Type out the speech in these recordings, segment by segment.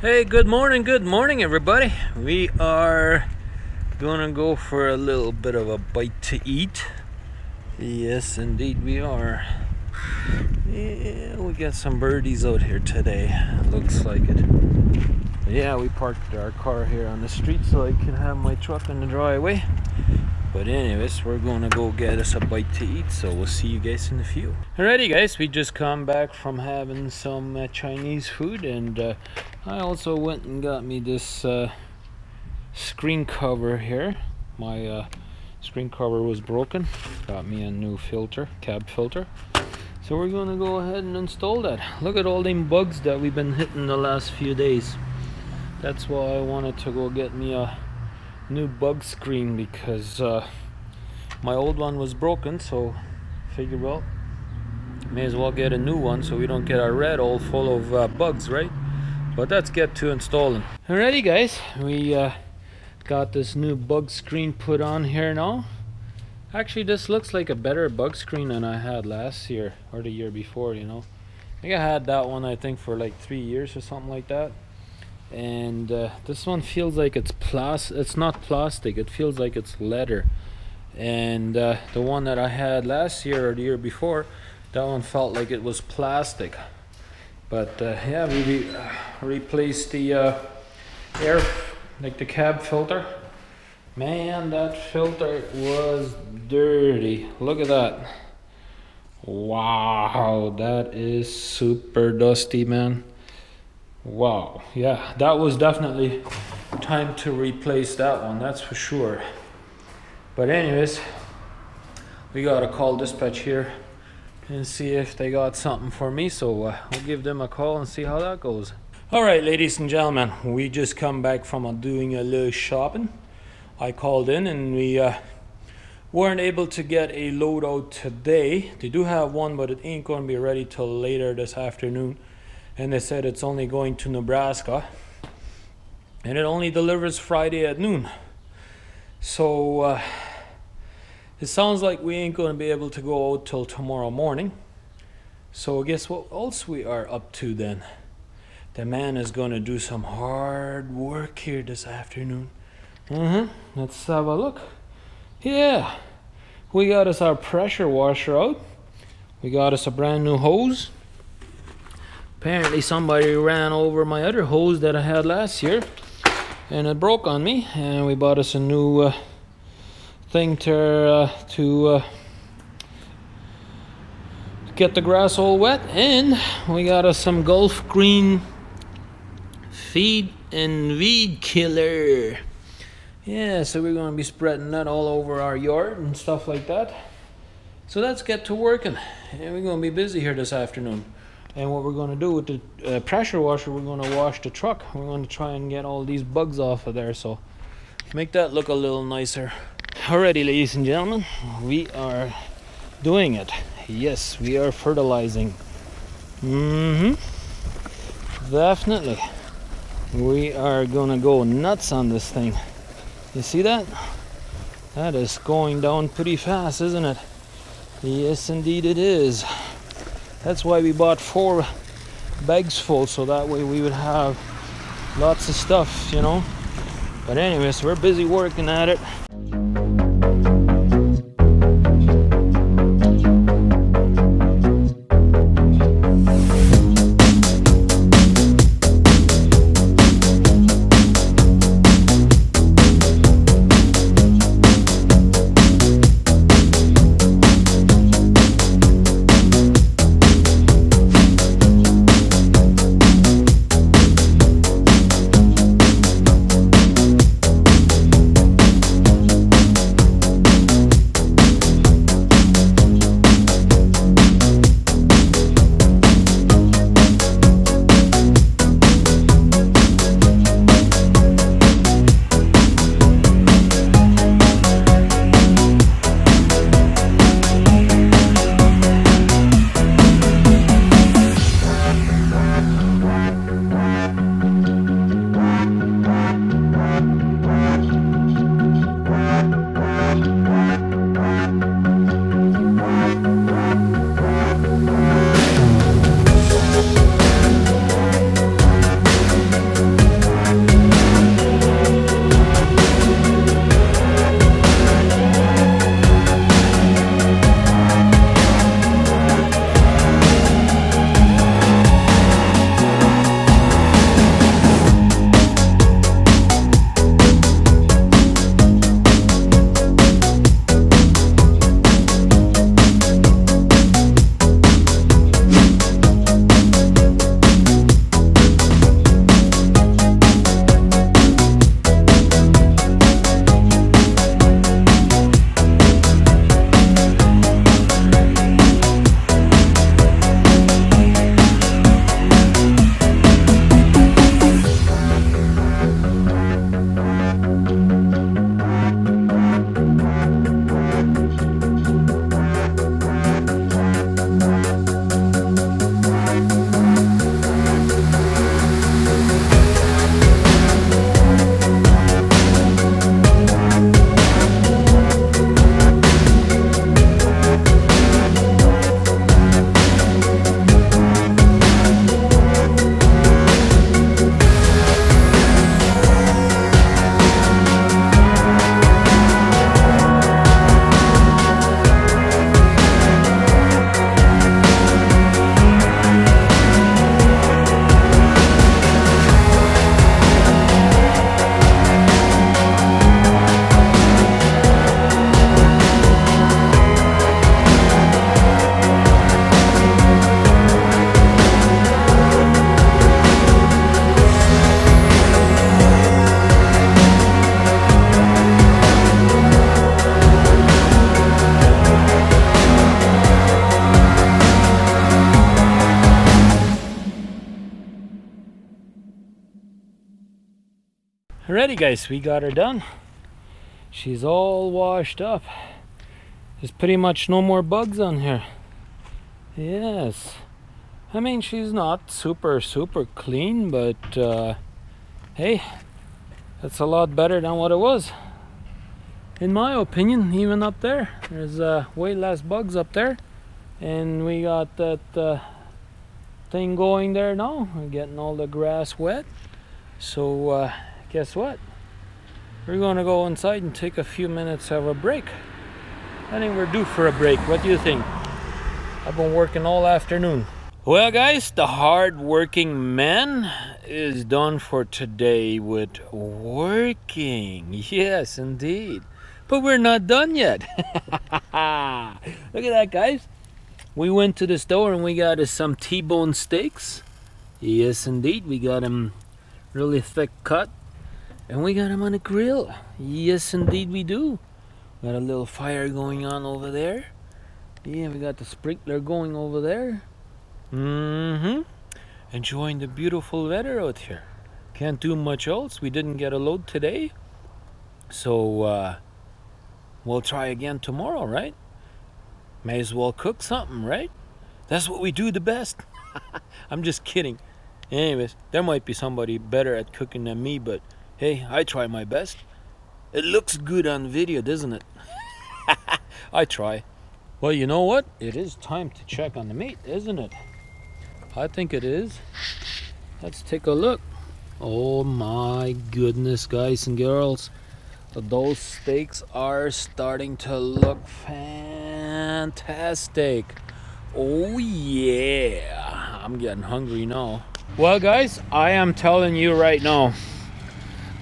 Hey, good morning, good morning, everybody. We are gonna go for a little bit of a bite to eat. Yes, indeed, we are. Yeah, we got some birdies out here today. Looks like it. Yeah, we parked our car here on the street so I can have my truck in the driveway. But anyways, we're gonna go get us a bite to eat, so we'll see you guys in a few. Alrighty guys, we just come back from having some uh, Chinese food and uh, I also went and got me this uh, screen cover here. My uh, screen cover was broken. Got me a new filter, cab filter. So we're gonna go ahead and install that. Look at all them bugs that we've been hitting the last few days. That's why I wanted to go get me a new bug screen because uh, my old one was broken so figure well may as well get a new one so we don't get our red all full of uh, bugs right? But let's get to installing. Alrighty guys we uh, got this new bug screen put on here now. Actually this looks like a better bug screen than I had last year or the year before you know. I think I had that one I think for like three years or something like that and uh, this one feels like it's plas it's not plastic it feels like it's leather. And uh, the one that I had last year or the year before that one felt like it was plastic. But uh, yeah we re replaced the uh, air like the cab filter. Man that filter was dirty. Look at that. Wow that is super dusty man Wow, yeah, that was definitely time to replace that one, that's for sure. But anyways, we gotta call dispatch here and see if they got something for me. So uh, we'll give them a call and see how that goes. All right, ladies and gentlemen, we just come back from doing a little shopping. I called in and we uh, weren't able to get a loadout today. They do have one, but it ain't gonna be ready till later this afternoon and they said it's only going to Nebraska and it only delivers Friday at noon. So uh, it sounds like we ain't going to be able to go out till tomorrow morning. So guess what else we are up to then? The man is going to do some hard work here this afternoon. Mm-hmm. Let's have a look. Yeah, we got us our pressure washer out. We got us a brand new hose. Apparently somebody ran over my other hose that I had last year and it broke on me and we bought us a new uh, thing to, uh, to uh, get the grass all wet and we got us some golf Green feed and weed killer. Yeah, so we're to be spreading that all over our yard and stuff like that. So let's get to working. And we're to be busy here this afternoon. And what we're going to do with the uh, pressure washer, we're going to wash the truck. We're going to try and get all these bugs off of there. So make that look a little nicer. Alrighty, ladies and gentlemen, we are doing it. Yes, we are fertilizing. Mm-hmm. Definitely. We are gonna go nuts on this thing. You see that? That is going down pretty fast, isn't it? Yes, indeed it is. That's why we bought four bags full, so that way we would have lots of stuff, you know. But anyways, we're busy working at it. Alrighty guys, we got her done. She's all washed up. There's pretty much no more bugs on here. Yes. I mean, she's not super, super clean, but uh, hey, that's a lot better than what it was. In my opinion, even up there, there's uh, way less bugs up there. And we got that uh, thing going there now. We're getting all the grass wet. So, uh, guess what? We're gonna go inside and take a few minutes of a break. I think we're due for a break. What do you think? I've been working all afternoon. Well, guys, the hard-working man is done for today with working. Yes, indeed. But we're not done yet. Look at that, guys. We went to the store and we got us some T-bone steaks. Yes, indeed. We got them really thick cut. And we got them on a grill. Yes, indeed we do. Got a little fire going on over there. Yeah, we got the sprinkler going over there. Mm-hmm. Enjoying the beautiful weather out here. Can't do much else. We didn't get a load today. So, uh, we'll try again tomorrow, right? May as well cook something, right? That's what we do the best. I'm just kidding. Anyways, there might be somebody better at cooking than me, but hey, I try my best. It looks good on video, doesn't it? I try. Well, you know what? It is time to check on the meat, isn't it? I think it is. Let's take a look. Oh my goodness, guys and girls. Those steaks are starting to look fantastic. Oh yeah. I'm getting hungry now. Well, guys, I am telling you right now,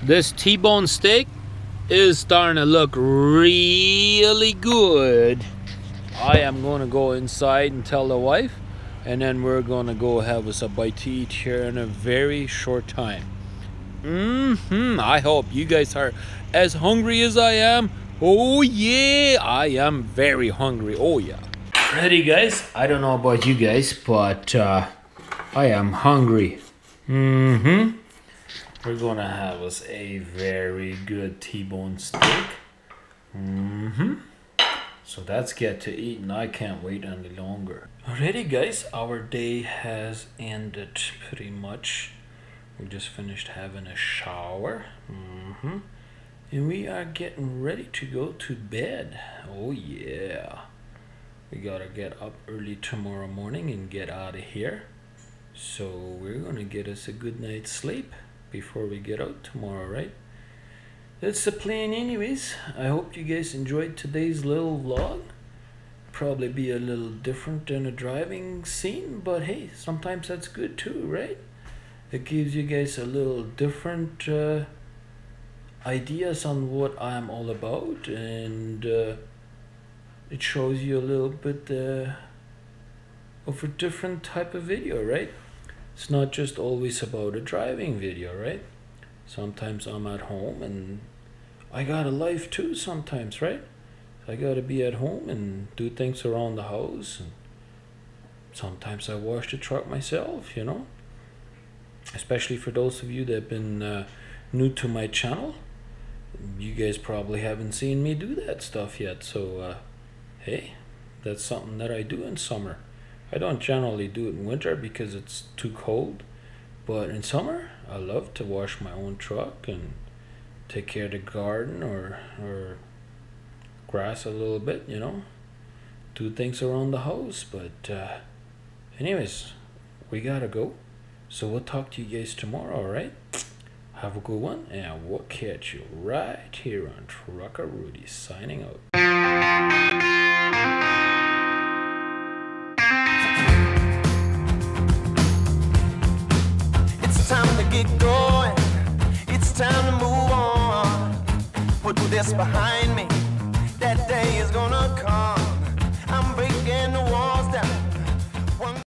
this T-bone steak is starting to look really good. I am going to go inside and tell the wife and then we're gonna go have us a bite to eat here in a very short time. Mm-hmm. I hope you guys are as hungry as I am. Oh yeah, I am very hungry. Oh yeah. Ready guys? I don't know about you guys, but uh, I am hungry. Mm-hmm. We're gonna have us a very good T-bone steak. Mm-hmm. So that's get to eat and I can't wait any longer. Alrighty guys, our day has ended pretty much. We just finished having a shower. Mm -hmm. And we are getting ready to go to bed. Oh yeah. We gotta get up early tomorrow morning and get out of here. So we're gonna get us a good night's sleep before we get out tomorrow, right? that's the plan anyways. I hope you guys enjoyed today's little vlog. Probably be a little different than a driving scene but hey sometimes that's good too right? It gives you guys a little different uh, ideas on what i'm all about and uh, it shows you a little bit uh, of a different type of video right it's not just always about a driving video right sometimes I'm at home and I got a life too sometimes, right? I got to be at home and do things around the house. And sometimes I wash the truck myself, you know. Especially for those of you that have been uh, new to my channel. You guys probably haven't seen me do that stuff yet. So, uh, hey, that's something that I do in summer. I don't generally do it in winter because it's too cold. But in summer, I love to wash my own truck and take care of the garden or or grass a little bit, you know. Do things around the house, but uh, anyways, we gotta go. So we'll talk to you guys tomorrow, alright? Have a good one, and we'll catch you right here on Trucker Rudi signing out. Behind